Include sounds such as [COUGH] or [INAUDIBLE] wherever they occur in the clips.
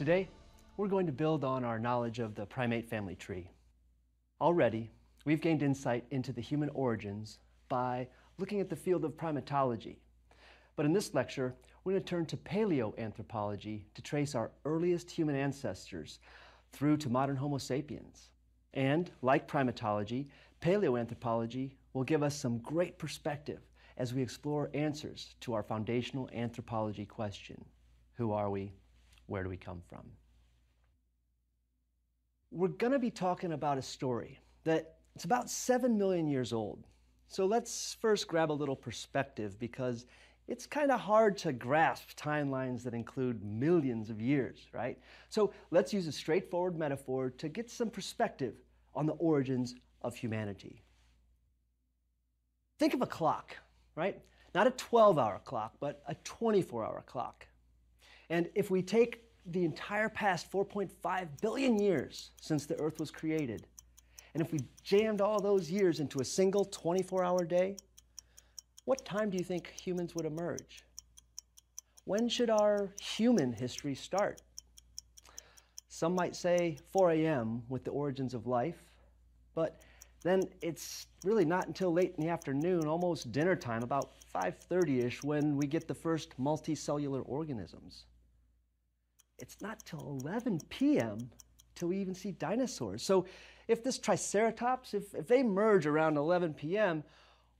Today, we're going to build on our knowledge of the primate family tree. Already, we've gained insight into the human origins by looking at the field of primatology. But in this lecture, we're going to turn to paleoanthropology to trace our earliest human ancestors through to modern Homo sapiens. And like primatology, paleoanthropology will give us some great perspective as we explore answers to our foundational anthropology question Who are we? Where do we come from? We're going to be talking about a story that it's about 7 million years old. So let's first grab a little perspective because it's kind of hard to grasp timelines that include millions of years, right? So let's use a straightforward metaphor to get some perspective on the origins of humanity. Think of a clock, right? Not a 12 hour clock, but a 24 hour clock. And if we take the entire past 4.5 billion years since the earth was created, and if we jammed all those years into a single 24 hour day, what time do you think humans would emerge? When should our human history start? Some might say 4 a.m. with the origins of life, but then it's really not until late in the afternoon, almost dinner time, about 5:30ish, when we get the first multicellular organisms it's not till 11 p.m. till we even see dinosaurs. So if this Triceratops, if, if they merge around 11 p.m.,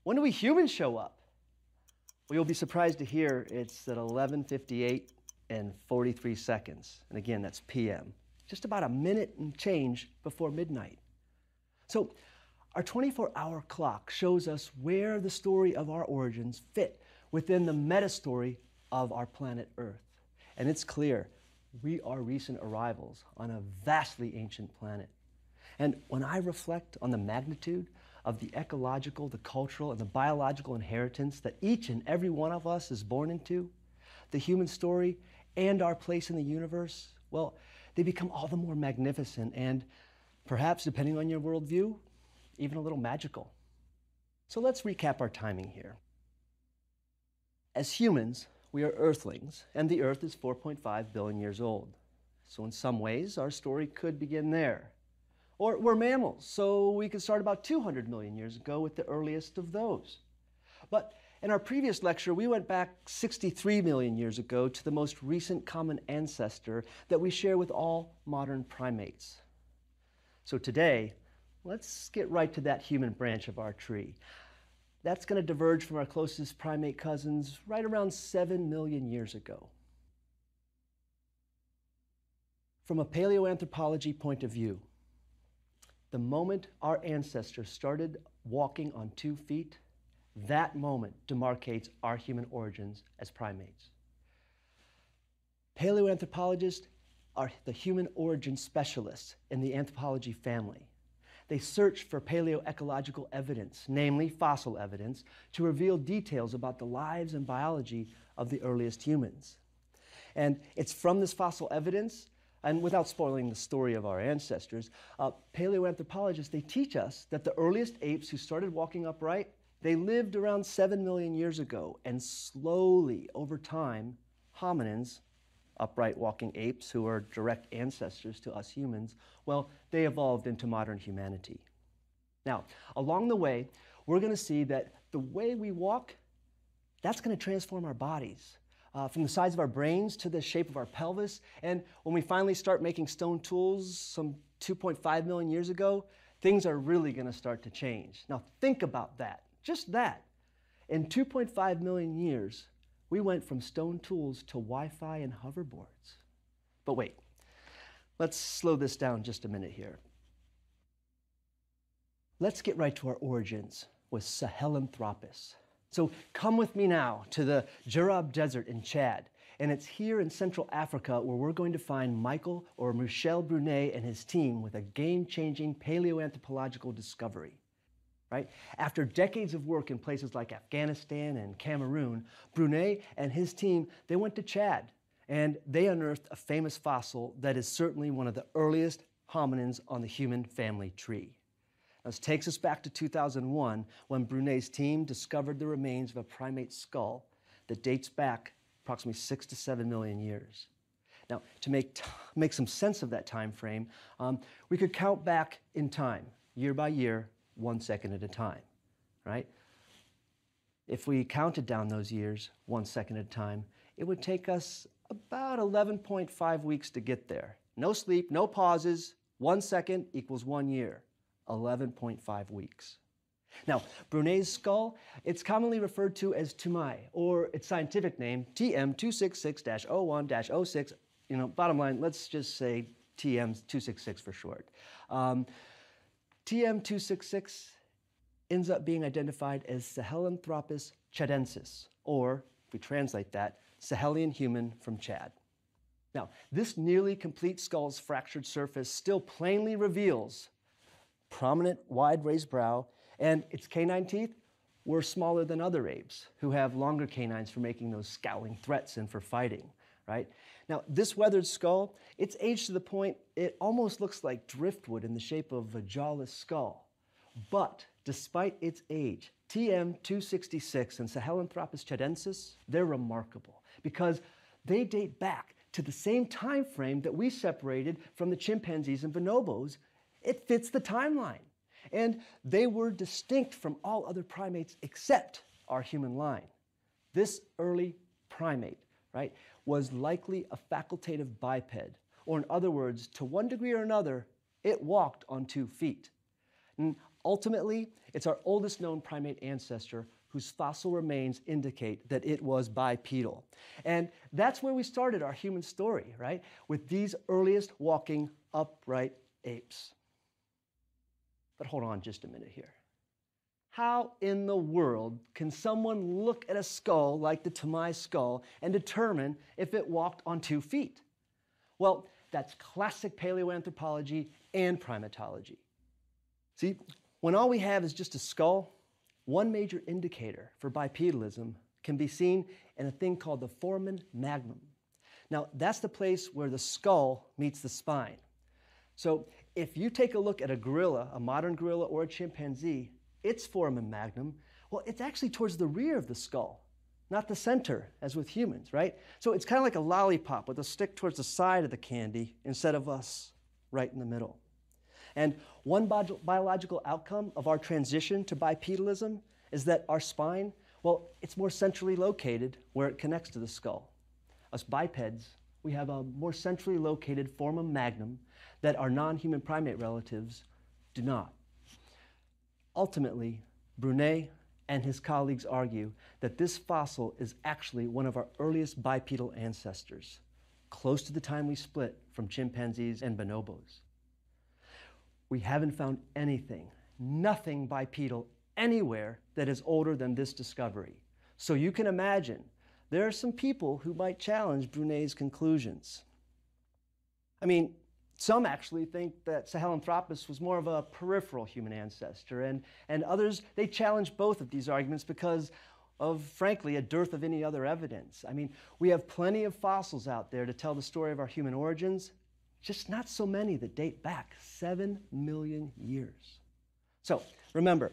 when do we humans show up? Well, you'll be surprised to hear it's at 11:58 and 43 seconds. And again, that's p.m. Just about a minute and change before midnight. So our 24-hour clock shows us where the story of our origins fit within the meta story of our planet Earth. And it's clear we are recent arrivals on a vastly ancient planet. And when I reflect on the magnitude of the ecological, the cultural, and the biological inheritance that each and every one of us is born into, the human story, and our place in the universe, well, they become all the more magnificent and perhaps, depending on your worldview, even a little magical. So let's recap our timing here. As humans, we are earthlings, and the earth is 4.5 billion years old. So, in some ways, our story could begin there. Or we're mammals, so we could start about 200 million years ago with the earliest of those. But in our previous lecture, we went back 63 million years ago to the most recent common ancestor that we share with all modern primates. So today, let's get right to that human branch of our tree that's going to diverge from our closest primate cousins right around 7 million years ago. From a paleoanthropology point of view, the moment our ancestors started walking on two feet, that moment demarcates our human origins as primates. Paleoanthropologists are the human origin specialists in the anthropology family. They search for paleoecological evidence, namely fossil evidence, to reveal details about the lives and biology of the earliest humans. And it's from this fossil evidence, and without spoiling the story of our ancestors, uh, paleoanthropologists, they teach us that the earliest apes who started walking upright, they lived around 7 million years ago, and slowly, over time, hominins upright walking apes, who are direct ancestors to us humans, well, they evolved into modern humanity. Now, along the way, we're going to see that the way we walk, that's going to transform our bodies. Uh, from the size of our brains to the shape of our pelvis. And when we finally start making stone tools some 2.5 million years ago, things are really going to start to change. Now, think about that. Just that. In 2.5 million years, we went from stone tools to Wi Fi and hoverboards. But wait, let's slow this down just a minute here. Let's get right to our origins with Sahelanthropus. So come with me now to the Djurab Desert in Chad. And it's here in Central Africa where we're going to find Michael or Michel Brunet and his team with a game changing paleoanthropological discovery right? After decades of work in places like Afghanistan and Cameroon, Brunet and his team, they went to Chad and they unearthed a famous fossil that is certainly one of the earliest hominins on the human family tree. This takes us back to 2001 when Brunet's team discovered the remains of a primate skull that dates back approximately six to seven million years. Now, to make, make some sense of that time frame, um, we could count back in time, year by year, one second at a time, right? If we counted down those years, one second at a time, it would take us about 11.5 weeks to get there. No sleep, no pauses, one second equals one year, 11.5 weeks. Now, Brunet's skull, it's commonly referred to as Tumai, or its scientific name, TM266-01-06. You know, bottom line, let's just say TM266 for short. Um, TM266 ends up being identified as Sahelanthropus chadensis, or, if we translate that, Sahelian human from Chad. Now, this nearly complete skull's fractured surface still plainly reveals prominent, wide raised brow, and its canine teeth were smaller than other apes who have longer canines for making those scowling threats and for fighting, right? Now, this weathered skull, it's aged to the point it almost looks like driftwood in the shape of a jawless skull. But despite its age, TM266 and Sahelanthropus chadensis, they're remarkable because they date back to the same time frame that we separated from the chimpanzees and bonobos. It fits the timeline. And they were distinct from all other primates except our human line. This early primate, right, was likely a facultative biped, or in other words, to one degree or another, it walked on two feet. And ultimately, it's our oldest known primate ancestor whose fossil remains indicate that it was bipedal. And that's where we started our human story, right? With these earliest walking upright apes. But hold on just a minute here. How in the world can someone look at a skull like the Tumai skull and determine if it walked on two feet? Well, that's classic paleoanthropology and primatology. See, when all we have is just a skull, one major indicator for bipedalism can be seen in a thing called the foramen magnum. Now, that's the place where the skull meets the spine. So, if you take a look at a gorilla, a modern gorilla or a chimpanzee, its foramen magnum, well, it's actually towards the rear of the skull, not the center, as with humans, right? So it's kind of like a lollipop with a stick towards the side of the candy instead of us right in the middle. And one bi- biological outcome of our transition to bipedalism is that our spine, well, it's more centrally located where it connects to the skull. Us bipeds, we have a more centrally located foramen magnum that our non human primate relatives do not. Ultimately, Brunet and his colleagues argue that this fossil is actually one of our earliest bipedal ancestors, close to the time we split from chimpanzees and bonobos. We haven't found anything, nothing bipedal anywhere that is older than this discovery. So you can imagine there are some people who might challenge Brunet's conclusions. I mean, some actually think that Sahelanthropus was more of a peripheral human ancestor, and, and others, they challenge both of these arguments because of, frankly, a dearth of any other evidence. I mean, we have plenty of fossils out there to tell the story of our human origins, just not so many that date back seven million years. So remember,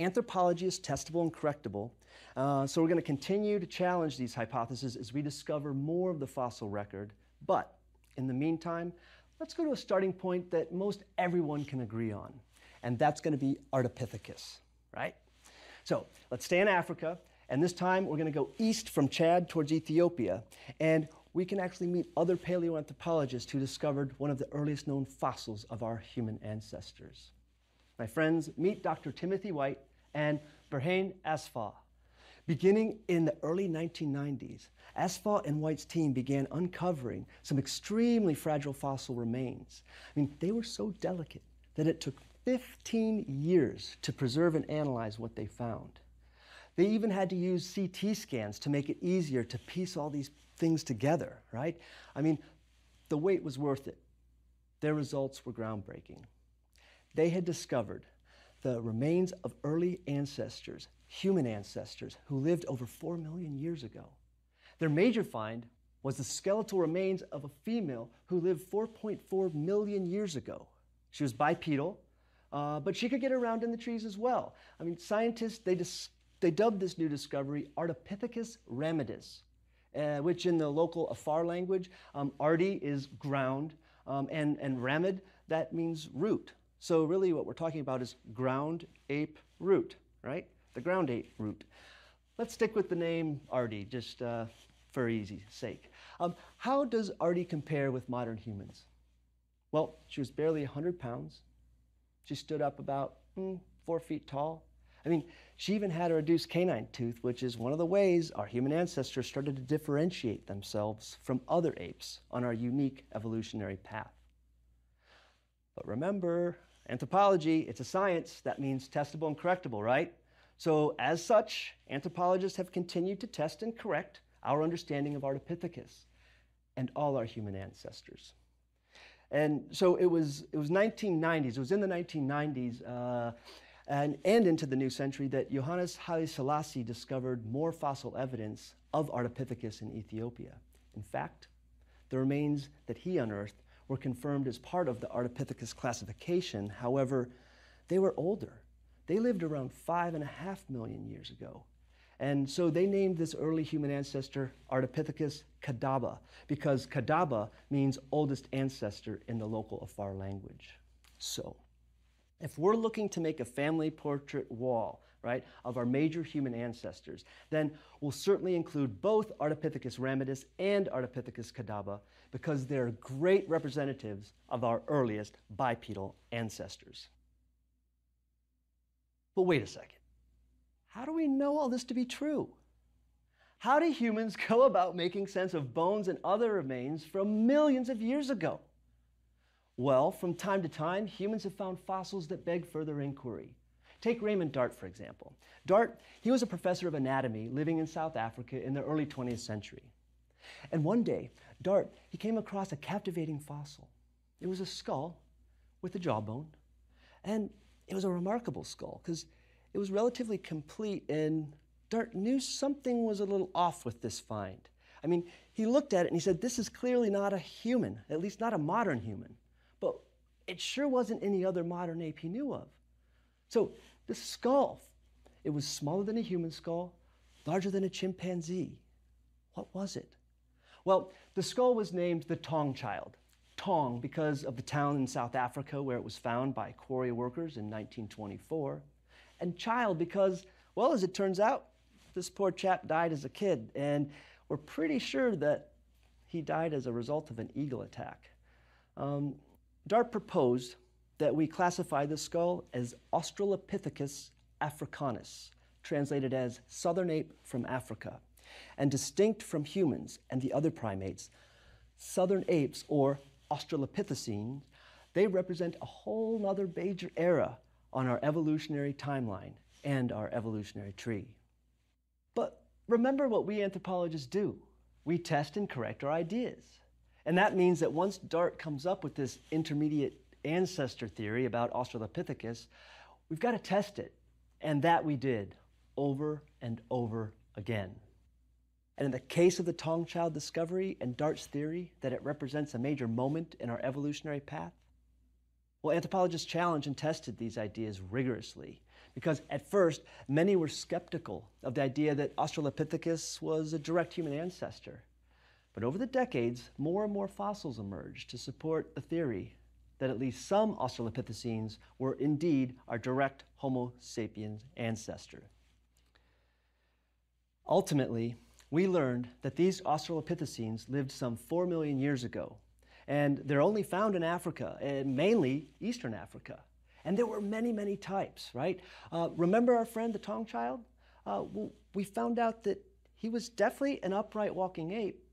anthropology is testable and correctable, uh, so we're going to continue to challenge these hypotheses as we discover more of the fossil record. But in the meantime, let's go to a starting point that most everyone can agree on, and that's going to be Ardipithecus, right? So let's stay in Africa, and this time we're going to go east from Chad towards Ethiopia, and we can actually meet other paleoanthropologists who discovered one of the earliest known fossils of our human ancestors. My friends, meet Dr. Timothy White and Berhane Asfaw. Beginning in the early 1990s, Asfaw and White's team began uncovering some extremely fragile fossil remains. I mean, they were so delicate that it took 15 years to preserve and analyze what they found. They even had to use CT scans to make it easier to piece all these things together, right? I mean, the wait was worth it. Their results were groundbreaking. They had discovered the remains of early ancestors, human ancestors, who lived over 4 million years ago. Their major find was the skeletal remains of a female who lived 4.4 million years ago. She was bipedal, uh, but she could get around in the trees as well. I mean, scientists, they, dis- they dubbed this new discovery Ardipithecus ramidus, uh, which in the local Afar language, um, Ardi is ground, um, and, and Ramid, that means root. So really what we're talking about is ground ape root, right? The ground ape root. Let's stick with the name Ardi, just uh, for easy sake. Um, how does Ardi compare with modern humans? Well, she was barely 100 pounds. She stood up about mm, four feet tall. I mean, she even had a reduced canine tooth, which is one of the ways our human ancestors started to differentiate themselves from other apes on our unique evolutionary path. But remember, anthropology, it's a science. That means testable and correctable, right? So, as such, anthropologists have continued to test and correct our understanding of Ardipithecus and all our human ancestors. And so it was, it was 1990s, it was in the 1990s uh, and, and into the new century that Johannes Haile Selassie discovered more fossil evidence of Ardipithecus in Ethiopia. In fact, the remains that he unearthed were confirmed as part of the Ardipithecus classification. However, they were older. They lived around five and a half million years ago. And so they named this early human ancestor Ardipithecus Kadabba because Kadabba means oldest ancestor in the local Afar language. So, if we're looking to make a family portrait wall, right, of our major human ancestors, then we'll certainly include both Ardipithecus ramidus and Ardipithecus kadabba because they're great representatives of our earliest bipedal ancestors. But wait a second. How do we know all this to be true? How do humans [LAUGHS] go about making sense of bones and other remains from millions of years ago? Well, from time to time, humans have found fossils that beg further inquiry. Take Raymond Dart, for example. Dart, he was a professor of anatomy living in South Africa in the early 20th century. And one day, Dart, he came across a captivating fossil. It was a skull with a jawbone, and it was a remarkable skull because it was relatively complete, and Dart knew something was a little off with this find. I mean, he looked at it and he said, This is clearly not a human, at least not a modern human. But it sure wasn't any other modern ape he knew of. So, the skull, it was smaller than a human skull, larger than a chimpanzee. What was it? Well, the skull was named the Taung Child. Taung because of the town in South Africa where it was found by quarry workers in 1924 and child because, well, as it turns out, this poor chap died as a kid, and we're pretty sure that he died as a result of an eagle attack. Um, Dart proposed that we classify the skull as Australopithecus africanus, translated as southern ape from Africa, and distinct from humans and the other primates. Southern apes, or Australopithecines, they represent a whole other major era on our evolutionary timeline and our evolutionary tree. But remember what we anthropologists do we test and correct our ideas. And that means that once Dart comes up with this intermediate ancestor theory about Australopithecus, we've got to test it. And that we did over and over again. And in the case of the Child discovery and Dart's theory that it represents a major moment in our evolutionary path, well, anthropologists challenged and tested these ideas rigorously because at first many were skeptical of the idea that Australopithecus was a direct human ancestor. But over the decades, more and more fossils emerged to support the theory that at least some Australopithecines were indeed our direct Homo sapiens ancestor. Ultimately, we learned that these Australopithecines lived some 4 million years ago and they're only found in Africa, and mainly Eastern Africa. And there were many, many types, right? Uh, remember our friend, the Taung child? Uh, we found out that he was definitely an upright walking ape,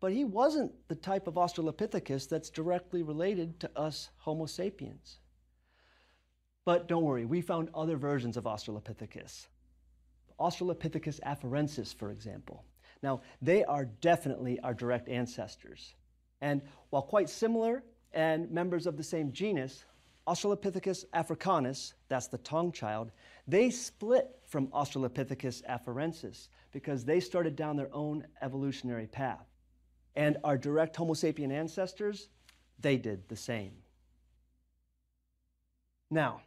but he wasn't the type of Australopithecus that's directly related to us Homo sapiens. But don't worry, we found other versions of Australopithecus. Australopithecus afarensis, for example. Now, they are definitely our direct ancestors. And while quite similar and members of the same genus, Australopithecus africanus, that's the Taung child, they split from Australopithecus afarensis because they started down their own evolutionary path. And our direct Homo sapien ancestors, they did the same. Now,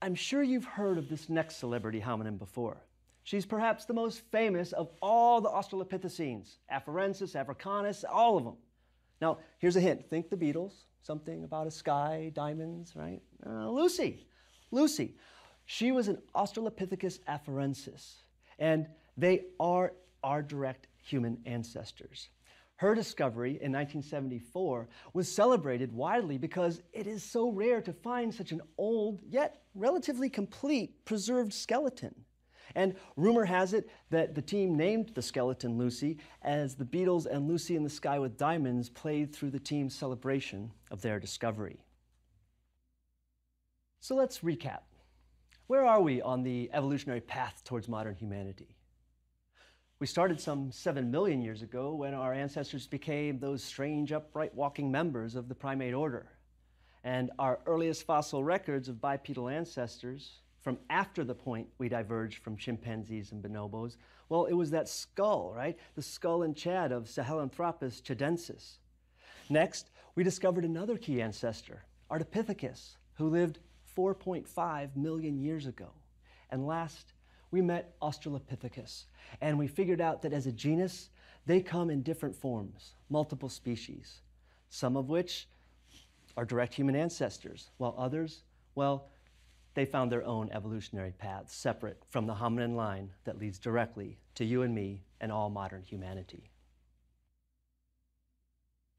I'm sure you've heard of this next celebrity hominin before. She's perhaps the most famous of all the Australopithecines Afarensis, Africanus, all of them. Now, here's a hint think the Beatles, something about a sky, diamonds, right? Uh, Lucy, Lucy. She was an Australopithecus afarensis, and they are our direct human ancestors. Her discovery in 1974 was celebrated widely because it is so rare to find such an old, yet relatively complete, preserved skeleton. And rumor has it that the team named the skeleton Lucy as the Beatles and Lucy in the Sky with Diamonds played through the team's celebration of their discovery. So let's recap. Where are we on the evolutionary path towards modern humanity? We started some 7 million years ago when our ancestors became those strange upright walking members of the primate order. And our earliest fossil records of bipedal ancestors, from after the point we diverged from chimpanzees and bonobos, well, it was that skull, right? The skull and chad of Sahelanthropus chadensis. Next, we discovered another key ancestor, Ardipithecus, who lived 4.5 million years ago. And last, we met Australopithecus, and we figured out that as a genus, they come in different forms, multiple species, some of which are direct human ancestors, while others, well, they found their own evolutionary paths separate from the hominin line that leads directly to you and me and all modern humanity.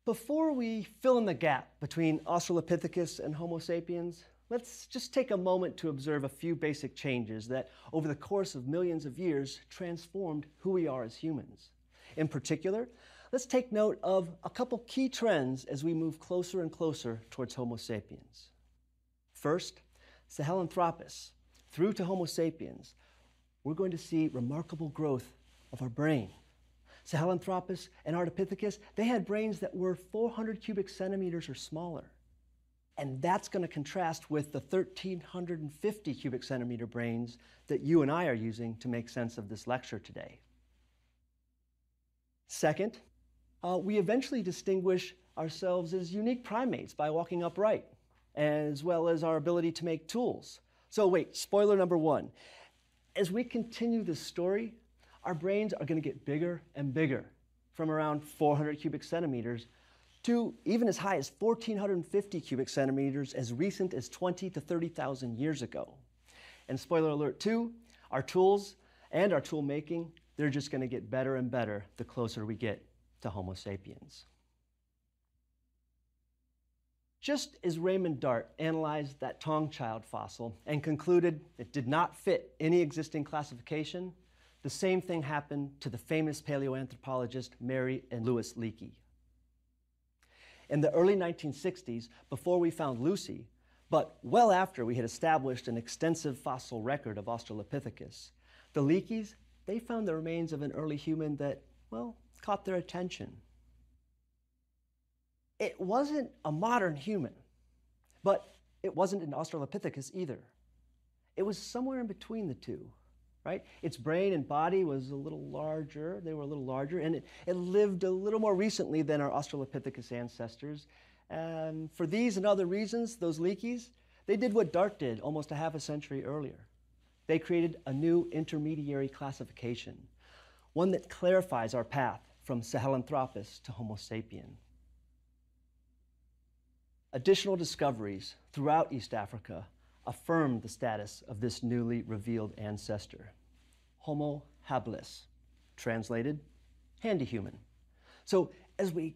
Before we fill in the gap between Australopithecus and Homo sapiens, let's just take a moment to observe a few basic changes that, over the course of millions of years, transformed who we are as humans. In particular, let's take note of a couple key trends as we move closer and closer towards Homo sapiens. First, Sahelanthropus, through to Homo sapiens, we're going to see remarkable growth of our brain. Sahelanthropus and Ardipithecus, they had brains that were 400 cubic centimeters or smaller. And that's going to contrast with the 1,350 cubic centimeter brains that you and I are using to make sense of this lecture today. Second, uh, we eventually distinguish ourselves as unique primates by walking upright, as well as our ability to make tools. So, wait, spoiler number one. As we continue this story, our brains are going to get bigger and bigger, from around 400 cubic centimeters to even as high as 1,450 cubic centimeters as recent as 20 to 30,000 years ago. And spoiler alert, too, our tools and our tool making, they're just going to get better and better the closer we get to Homo sapiens. Just as Raymond Dart analyzed that Taungchild fossil and concluded it did not fit any existing classification, the same thing happened to the famous paleoanthropologist Mary and Louis Leakey. In the early 1960s, before we found Lucy, but well after we had established an extensive fossil record of Australopithecus, the Leakeys, they found the remains of an early human that, well, caught their attention. It wasn't a modern human, but it wasn't an Australopithecus either. It was somewhere in between the two right? Its brain and body was a little larger, they were a little larger, and it, it lived a little more recently than our Australopithecus ancestors. And for these and other reasons, those Leakeys, they did what Dart did almost a half a century earlier. They created a new intermediary classification, one that clarifies our path from Sahelanthropus to Homo sapien. Additional discoveries throughout East Africa affirmed the status of this newly revealed ancestor. Homo habilis, translated, handy human. So, as we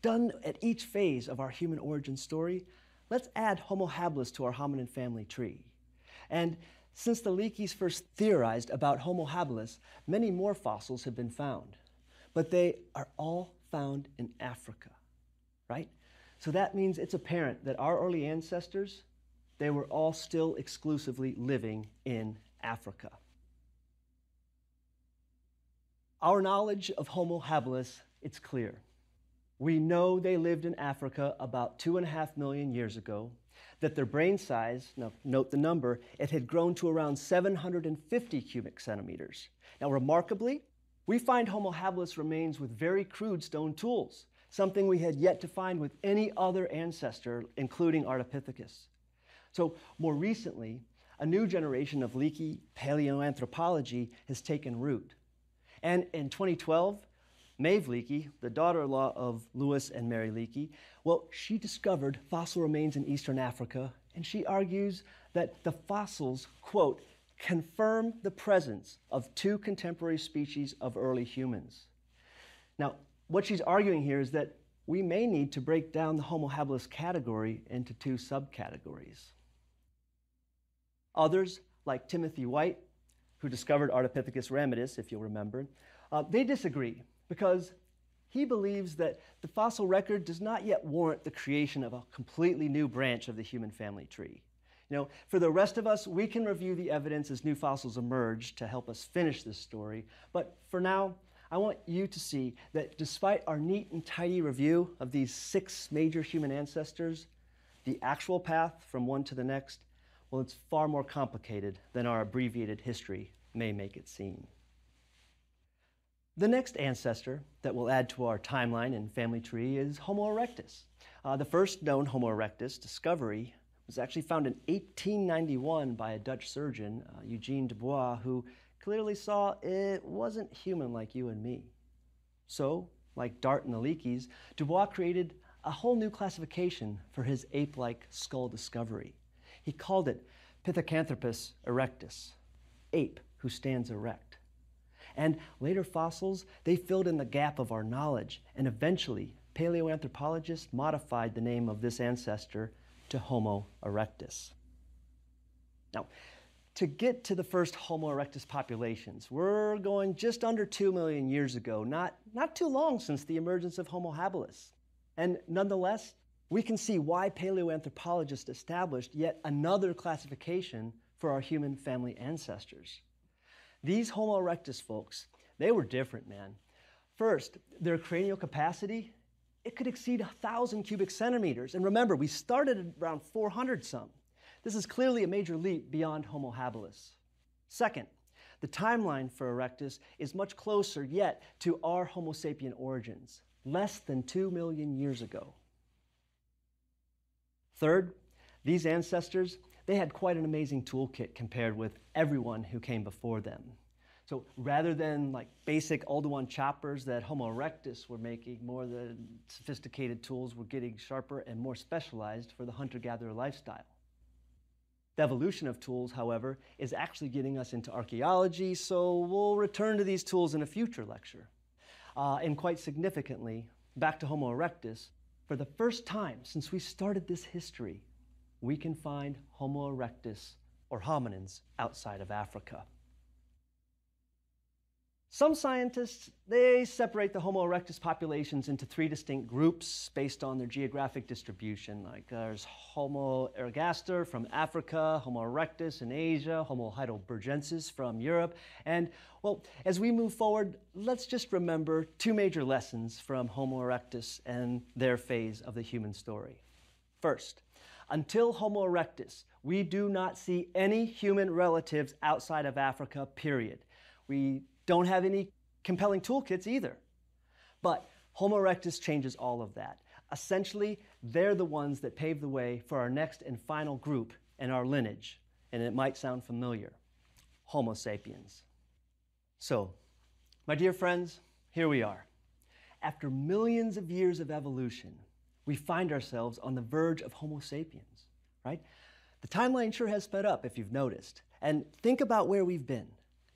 done at each phase of our human origin story, let's add Homo habilis to our hominin family tree. And since the Leakeys first theorized about Homo habilis, many more fossils have been found. But they are all found in Africa, right? So that means it's apparent that our early ancestors they were all still exclusively living in Africa. Our knowledge of Homo habilis, it's clear. We know they lived in Africa about two and a half million years ago, that their brain size, now note the number, it had grown to around 750 cubic centimeters. Now, remarkably, we find Homo habilis remains with very crude stone tools, something we had yet to find with any other ancestor, including Ardipithecus. So, more recently, a new generation of leaky paleoanthropology has taken root. And in 2012, Maeve Leakey, the daughter-in-law of Louis and Mary Leakey, well, she discovered fossil remains in Eastern Africa, and she argues that the fossils, quote, confirm the presence of two contemporary species of early humans. Now, what she's arguing here is that we may need to break down the Homo habilis category into two subcategories. Others, like Timothy White, who discovered Ardipithecus ramidus, if you'll remember, uh, they disagree because he believes that the fossil record does not yet warrant the creation of a completely new branch of the human family tree. You know, for the rest of us, we can review the evidence as new fossils emerge to help us finish this story. But for now, I want you to see that despite our neat and tidy review of these six major human ancestors, the actual path from one to the next, well, it's far more complicated than our abbreviated history may make it seem. The next ancestor that we'll add to our timeline and family tree is Homo erectus. Uh, the first known Homo erectus discovery was actually found in 1891 by a Dutch surgeon, uh, Eugene Dubois, who clearly saw it wasn't human like you and me. So, like Dart and the Leakeys, Dubois created a whole new classification for his ape like skull discovery. He called it Pithecanthropus erectus, ape who stands erect. And later fossils, they filled in the gap of our knowledge, and eventually, paleoanthropologists modified the name of this ancestor to Homo erectus. Now, to get to the first Homo erectus populations, we're going just under 2 million years ago, not, not too long since the emergence of Homo habilis. And nonetheless, we can see why paleoanthropologists established yet another classification for our human family ancestors. These Homo erectus folks, they were different, man. First, their cranial capacity, it could exceed 1,000 cubic centimeters. And remember, we started around 400 some. This is clearly a major leap beyond Homo habilis. Second, the timeline for Erectus is much closer yet to our Homo sapien origins, less than 2 million years ago. Third, these ancestors, they had quite an amazing toolkit compared with everyone who came before them. So rather than like basic Oldowan choppers that Homo erectus were making, more the sophisticated tools were getting sharper and more specialized for the hunter-gatherer lifestyle. The evolution of tools, however, is actually getting us into archaeology, so we'll return to these tools in a future lecture. Uh, and quite significantly, back to Homo erectus, for the first time since we started this history, we can find Homo erectus or hominins outside of Africa. Some scientists, they separate the Homo erectus populations into three distinct groups based on their geographic distribution. Like there's Homo ergaster from Africa, Homo erectus in Asia, Homo heidelbergensis from Europe. And well, as we move forward, let's just remember two major lessons from Homo erectus and their phase of the human story. First, until Homo erectus, we do not see any human relatives outside of Africa, period. We don't have any compelling toolkits either. But Homo erectus changes all of that. Essentially, they're the ones that pave the way for our next and final group in our lineage. And it might sound familiar Homo sapiens. So, my dear friends, here we are. After millions of years of evolution, we find ourselves on the verge of Homo sapiens, right? The timeline sure has sped up, if you've noticed. And think about where we've been.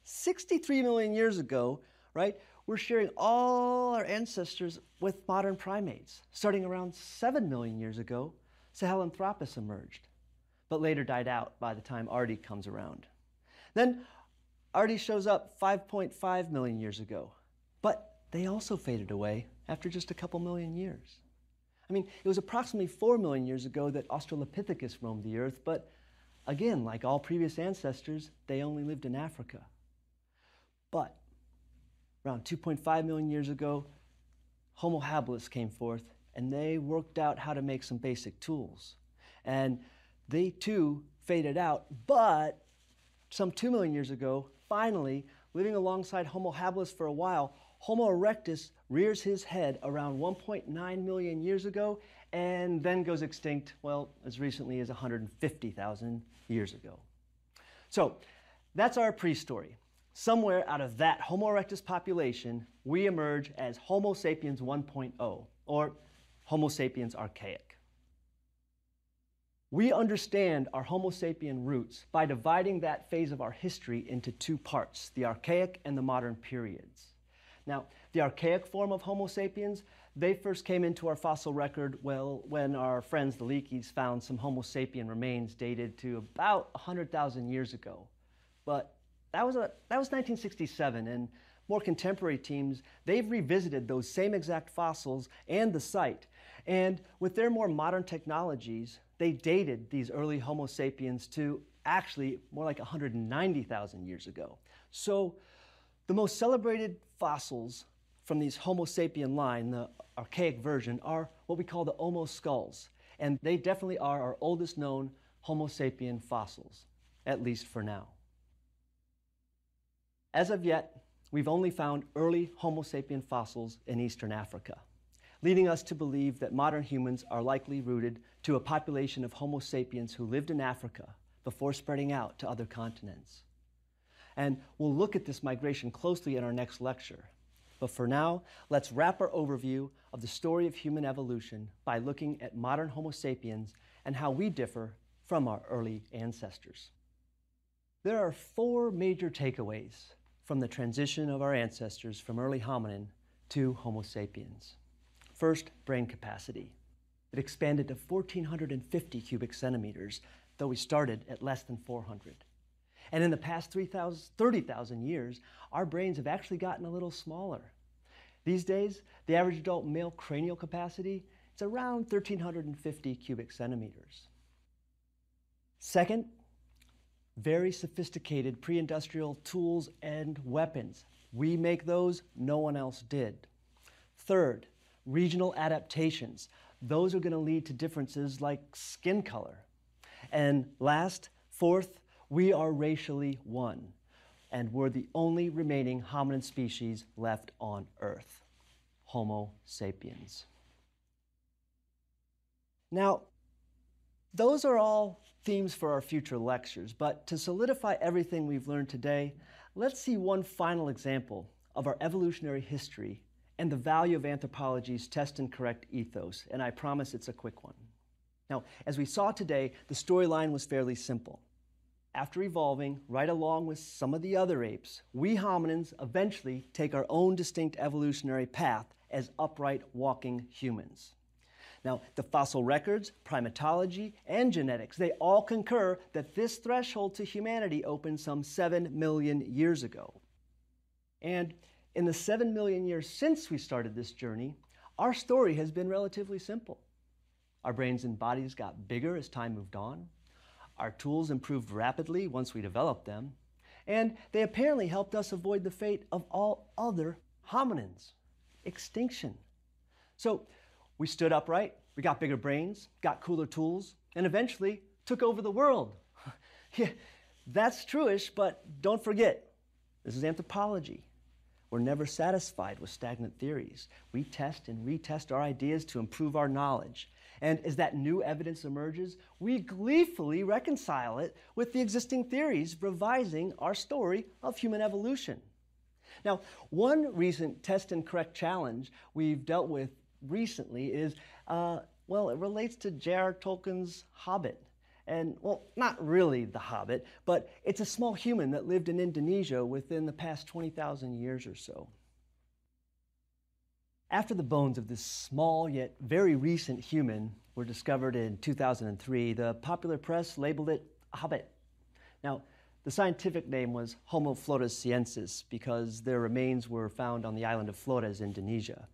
63 million years ago, right, we're sharing all our ancestors with modern primates. Starting around 7 million years ago, Sahelanthropus emerged, but later died out by the time Ardi comes around. Then Ardi shows up 5.5 million years ago, but they also faded away after just a couple million years. I mean, it was approximately 4 million years ago that Australopithecus roamed the earth, but again, like all previous ancestors, they only lived in Africa. But around 2.5 million years ago, Homo habilis came forth and they worked out how to make some basic tools. And they too faded out, but some 2 million years ago, finally, living alongside Homo habilis for a while, Homo erectus rears his head around 1.9 million years ago and then goes extinct, well, as recently as 150,000 years ago. So that's our pre-story. Somewhere out of that Homo erectus population, we emerge as Homo sapiens 1.0, or Homo sapiens archaic. We understand our Homo sapien roots by dividing that phase of our history into two parts, the archaic and the modern periods. Now, the archaic form of Homo sapiens, they first came into our fossil record well, when our friends the Leakeys found some Homo sapien remains dated to about 100,000 years ago. But that was, a, that was 1967, and more contemporary teams, they've revisited those same exact fossils and the site. And with their more modern technologies, they dated these early Homo sapiens to actually more like 190,000 years ago. So the most celebrated fossils from these Homo sapien line, the archaic version, are what we call the Omo skulls. And they definitely are our oldest known Homo sapien fossils, at least for now. As of yet, we've only found early Homo sapien fossils in eastern Africa, leading us to believe that modern humans are likely rooted to a population of Homo sapiens who lived in Africa before spreading out to other continents. And we'll look at this migration closely in our next lecture. But for now, let's wrap our overview of the story of human evolution by looking at modern Homo sapiens and how we differ from our early ancestors. There are four major takeaways from the transition of our ancestors from early hominin to Homo sapiens. First, brain capacity. It expanded to 1,450 cubic centimeters, though we started at less than 400. And in the past 30,000 years, our brains have actually gotten a little smaller. These days, the average adult male cranial capacity is around 1,350 cubic centimeters. Second, very sophisticated pre industrial tools and weapons. We make those, no one else did. Third, regional adaptations. Those are going to lead to differences like skin color. And last, fourth, we are racially one, and we're the only remaining hominin species left on Earth Homo sapiens. Now, those are all themes for our future lectures, but to solidify everything we've learned today, let's see one final example of our evolutionary history and the value of anthropology's test and correct ethos, and I promise it's a quick one. Now, as we saw today, the storyline was fairly simple. After evolving right along with some of the other apes, we hominins eventually take our own distinct evolutionary path as upright walking humans. Now, the fossil records, primatology, and genetics, they all concur that this threshold to humanity opened some 7 million years ago. And in the 7 million years since we started this journey, our story has been relatively simple. Our brains and bodies got bigger as time moved on. Our tools improved rapidly once we developed them. And they apparently helped us avoid the fate of all other hominins extinction. So, we stood upright, we got bigger brains, got cooler tools, and eventually took over the world. [LAUGHS] yeah, that's truish, but don't forget, this is anthropology. We're never satisfied with stagnant theories. We test and retest our ideas to improve our knowledge. And as that new evidence emerges, we gleefully reconcile it with the existing theories, revising our story of human evolution. Now, one recent test and correct challenge we've dealt with recently is, uh, well, it relates to J.R. Tolkien's Hobbit. And, well, not really the Hobbit, but it's a small human that lived in Indonesia within the past 20,000 years or so. After the bones of this small yet very recent human were discovered in 2003, the popular press labeled it Hobbit. Now, the scientific name was Homo floresiensis because their remains were found on the island of Flores, Indonesia.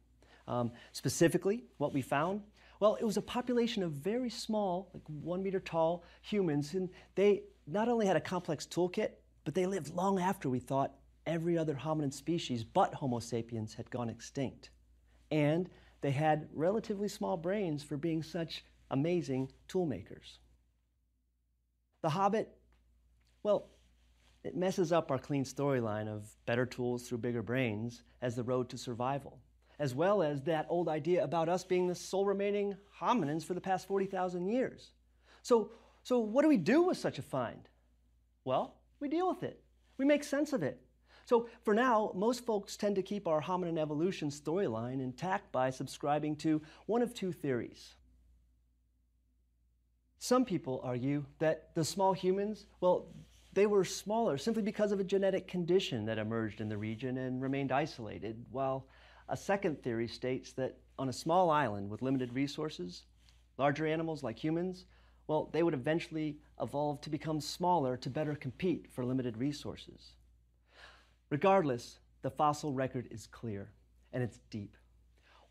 Um, specifically, what we found? Well, it was a population of very small, like one meter tall humans, and they not only had a complex toolkit, but they lived long after we thought every other hominin species but Homo sapiens had gone extinct. And they had relatively small brains for being such amazing toolmakers. The Hobbit, well, it messes up our clean storyline of better tools through bigger brains as the road to survival as well as that old idea about us being the sole remaining hominins for the past 40,000 years. So, so, what do we do with such a find? Well, we deal with it. We make sense of it. So for now, most folks tend to keep our hominin evolution storyline intact by subscribing to one of two theories. Some people argue that the small humans, well, they were smaller simply because of a genetic condition that emerged in the region and remained isolated, while a second theory states that on a small island with limited resources, larger animals like humans, well, they would eventually evolve to become smaller to better compete for limited resources. Regardless, the fossil record is clear and it's deep.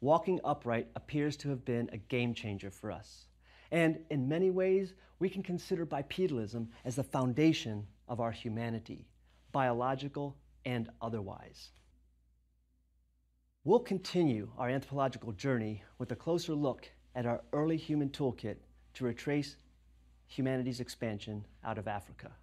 Walking upright appears to have been a game changer for us. And in many ways, we can consider bipedalism as the foundation of our humanity, biological and otherwise. We'll continue our anthropological journey with a closer look at our early human toolkit to retrace humanity's expansion out of Africa.